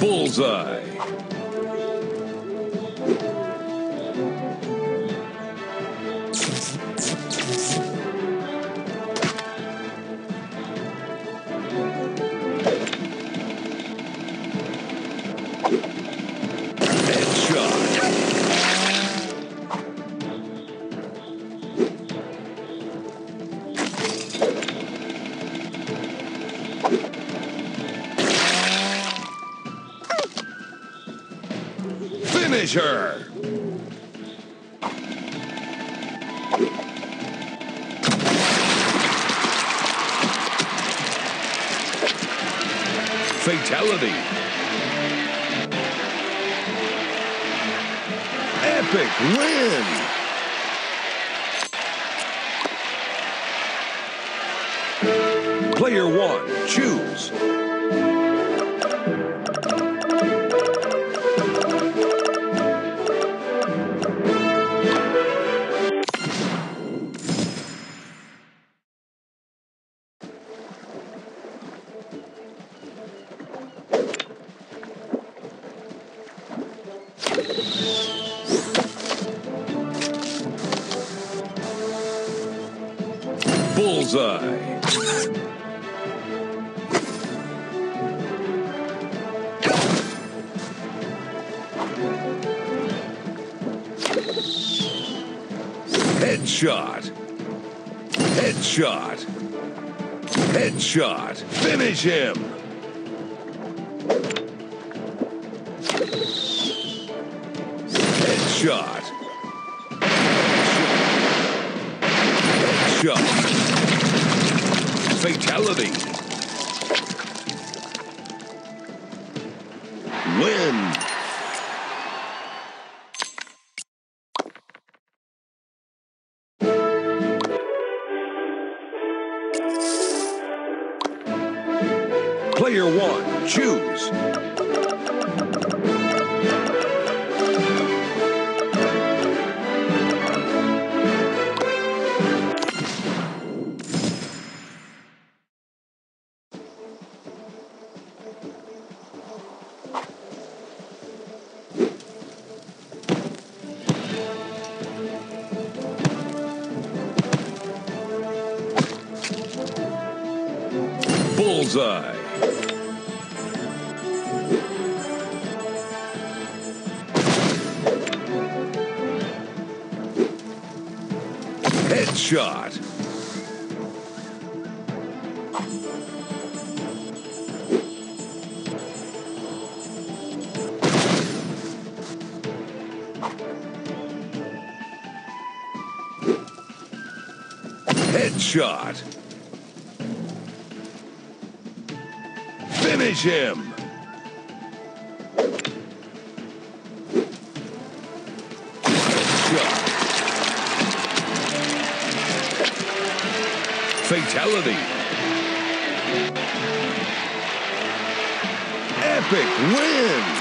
Bullseye. Finish! Fatality. Epic win! Player one, choose. Bullseye. Headshot. Headshot. Headshot. Finish him. Headshot. Headshot. Fatality. Win. Player one, choose. Bullseye. Headshot. Headshot. Finish him. Headshot. Fatality. Epic win.